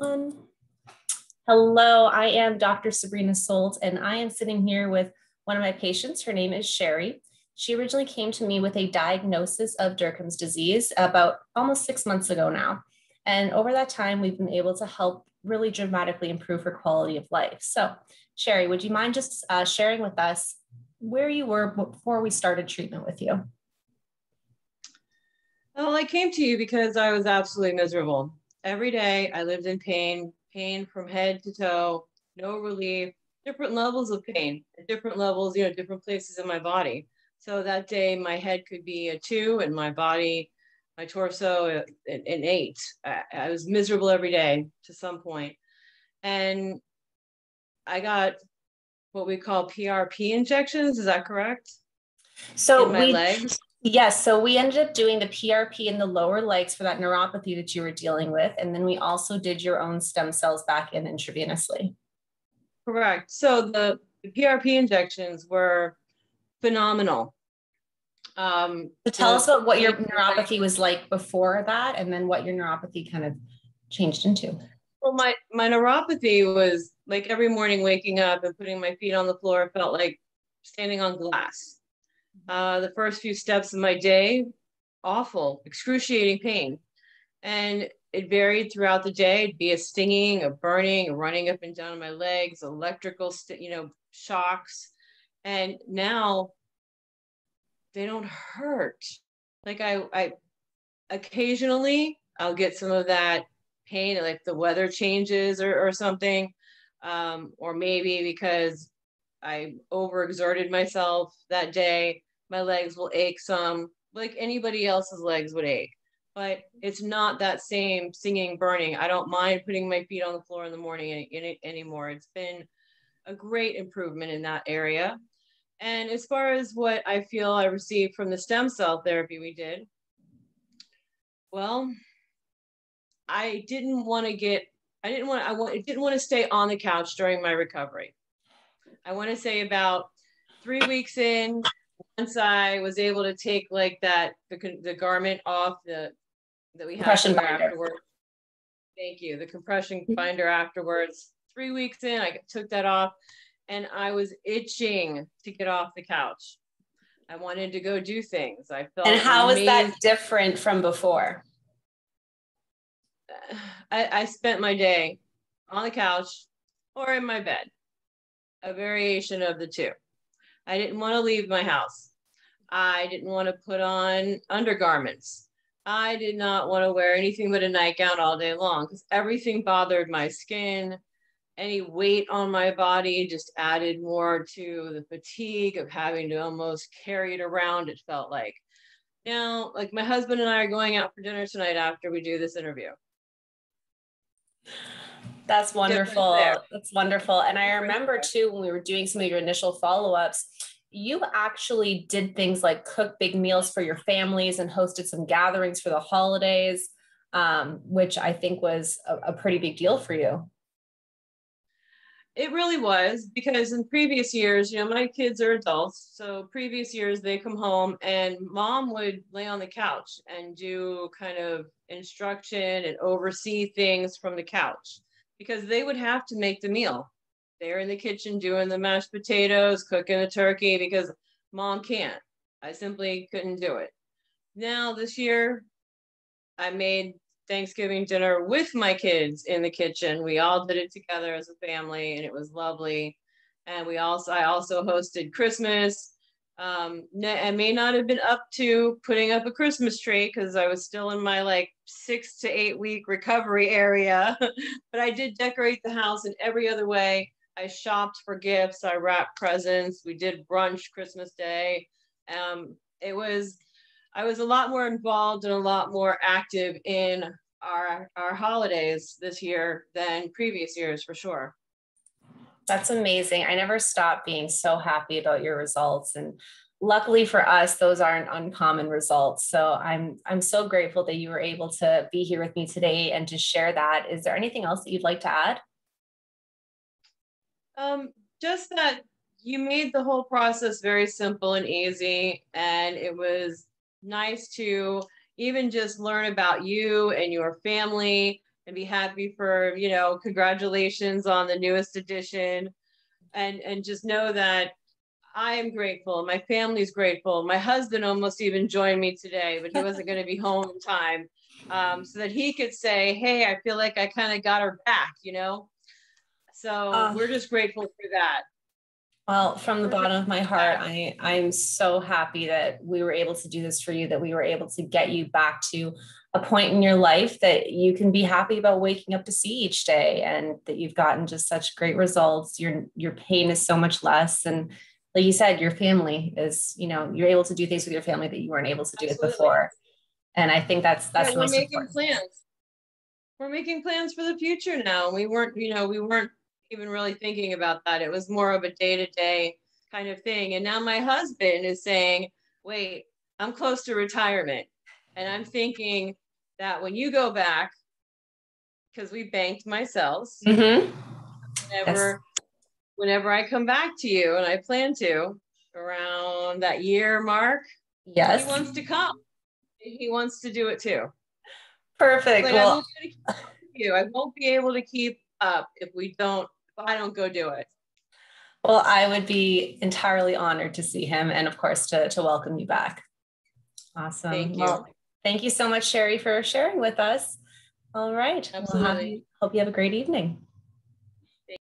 Hello, I am Dr. Sabrina Solt, and I am sitting here with one of my patients. Her name is Sherry. She originally came to me with a diagnosis of Dercum's disease about almost six months ago now. And over that time, we've been able to help really dramatically improve her quality of life. So, Sherry, would you mind just uh, sharing with us where you were before we started treatment with you? Well, I came to you because I was absolutely miserable. Every day I lived in pain, pain from head to toe, no relief, different levels of pain at different levels, you know, different places in my body. So that day my head could be a two and my body, my torso uh, an, an eight. I, I was miserable every day to some point. And I got what we call PRP injections. Is that correct? So in my we, legs. Yes. So we ended up doing the PRP in the lower legs for that neuropathy that you were dealing with. And then we also did your own stem cells back in intravenously. Correct. So the, the PRP injections were phenomenal. Um, so tell us about what your neuropathy was like before that and then what your neuropathy kind of changed into. Well, my, my neuropathy was like every morning waking up and putting my feet on the floor felt like standing on glass uh, the first few steps of my day, awful, excruciating pain. And it varied throughout the day. It'd be a stinging, a burning, a running up and down my legs, electrical, you know, shocks. And now they don't hurt. Like I, I occasionally I'll get some of that pain, like the weather changes or, or something. Um, or maybe because I overexerted myself that day my legs will ache some, like anybody else's legs would ache. But it's not that same singing, burning. I don't mind putting my feet on the floor in the morning any, any, anymore. It's been a great improvement in that area. And as far as what I feel I received from the stem cell therapy we did, well, I didn't want to get, I didn't want, I want, I didn't want to stay on the couch during my recovery. I want to say about three weeks in, once I was able to take like that the the garment off the that we had afterwards. Thank you. The compression mm-hmm. binder afterwards. Three weeks in, I took that off, and I was itching to get off the couch. I wanted to go do things. I felt. And how amazing. was that different from before? I, I spent my day on the couch or in my bed, a variation of the two. I didn't want to leave my house. I didn't want to put on undergarments. I did not want to wear anything but a nightgown all day long because everything bothered my skin. Any weight on my body just added more to the fatigue of having to almost carry it around, it felt like. Now, like my husband and I are going out for dinner tonight after we do this interview. That's wonderful. That's wonderful. And I remember too, when we were doing some of your initial follow ups, you actually did things like cook big meals for your families and hosted some gatherings for the holidays, um, which I think was a, a pretty big deal for you. It really was because in previous years, you know, my kids are adults. So previous years, they come home and mom would lay on the couch and do kind of instruction and oversee things from the couch because they would have to make the meal. They're in the kitchen doing the mashed potatoes, cooking the turkey because mom can't. I simply couldn't do it. Now, this year, I made Thanksgiving dinner with my kids in the kitchen. We all did it together as a family, and it was lovely. And we also, I also hosted Christmas um, I may not have been up to putting up a Christmas tree because I was still in my like six to eight week recovery area, but I did decorate the house in every other way. I shopped for gifts, I wrapped presents, we did brunch Christmas Day. Um, it was, I was a lot more involved and a lot more active in our our holidays this year than previous years for sure. That's amazing. I never stopped being so happy about your results and luckily for us those aren't uncommon results. So I'm I'm so grateful that you were able to be here with me today and to share that. Is there anything else that you'd like to add? Um just that you made the whole process very simple and easy and it was nice to even just learn about you and your family and be happy for, you know, congratulations on the newest edition and and just know that I am grateful. My family's grateful. My husband almost even joined me today, but he wasn't going to be home in time um, so that he could say, Hey, I feel like I kind of got her back, you know? So uh, we're just grateful for that. Well, from the bottom of my heart, I, I'm so happy that we were able to do this for you, that we were able to get you back to a point in your life that you can be happy about waking up to see each day and that you've gotten just such great results. Your your pain is so much less. And like you said, your family is, you know, you're able to do things with your family that you weren't able to do Absolutely. it before. And I think that's that's yeah, we're making important. plans. We're making plans for the future now. We weren't, you know, we weren't even really thinking about that. It was more of a day to day kind of thing. And now my husband is saying, wait, I'm close to retirement. And I'm thinking that when you go back, because we banked myself, mm-hmm. whenever, yes. whenever I come back to you, and I plan to around that year mark, yes, he wants to come. He wants to do it too. Perfect. Like, well, I you. I won't be able to keep up if we don't I don't go do it. Well, I would be entirely honored to see him and, of course, to, to welcome you back. Awesome. Thank you. Well, thank you so much, Sherry, for sharing with us. All right. Absolutely. Well, hope you have a great evening.